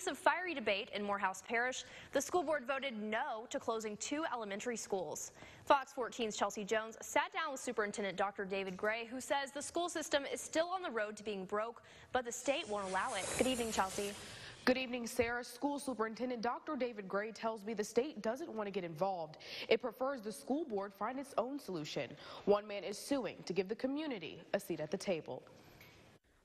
weeks of fiery debate in Morehouse Parish, the school board voted no to closing two elementary schools. Fox 14's Chelsea Jones sat down with Superintendent Dr. David Gray, who says the school system is still on the road to being broke, but the state won't allow it. Good evening, Chelsea. Good evening, Sarah. School Superintendent Dr. David Gray tells me the state doesn't want to get involved. It prefers the school board find its own solution. One man is suing to give the community a seat at the table.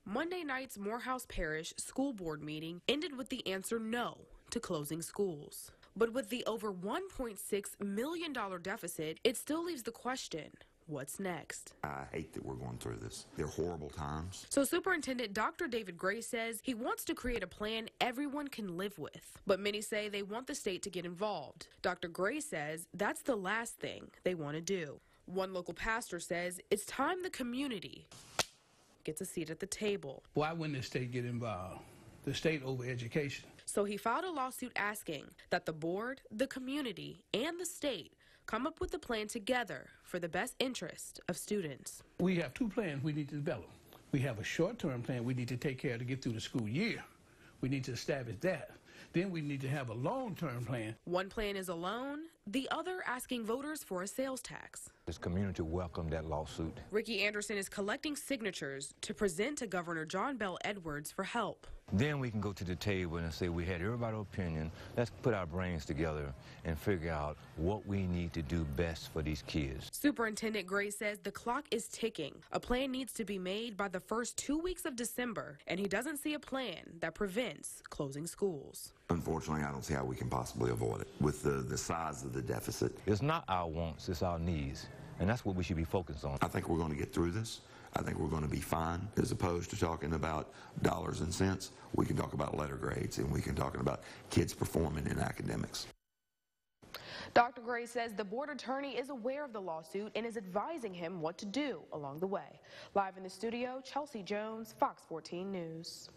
Monday night's Morehouse Parish School Board meeting ended with the answer no to closing schools. But with the over $1.6 million deficit, it still leaves the question what's next? I hate that we're going through this. They're horrible times. So, Superintendent Dr. David Gray says he wants to create a plan everyone can live with. But many say they want the state to get involved. Dr. Gray says that's the last thing they want to do. One local pastor says it's time the community gets a seat at the table. Why wouldn't the state get involved? The state over education. So he filed a lawsuit asking that the board, the community, and the state come up with a plan together for the best interest of students. We have two plans we need to develop. We have a short term plan we need to take care of to get through the school year. We need to establish that. Then we need to have a long term plan. One plan is a loan, the other asking voters for a sales tax. This community welcomed that lawsuit. Ricky Anderson is collecting signatures to present to Governor John Bell Edwards for help. Then we can go to the table and say we had everybody's opinion. Let's put our brains together and figure out what we need to do best for these kids. Superintendent Gray says the clock is ticking. A plan needs to be made by the first two weeks of December, and he doesn't see a plan that prevents closing schools. Unfortunately, I don't see how we can possibly avoid it with the, the size of the deficit. It's not our wants, it's our needs. And that's what we should be focused on. I think we're going to get through this. I think we're going to be fine. As opposed to talking about dollars and cents, we can talk about letter grades and we can talk about kids performing in academics. Dr. Gray says the board attorney is aware of the lawsuit and is advising him what to do along the way. Live in the studio, Chelsea Jones, Fox 14 News.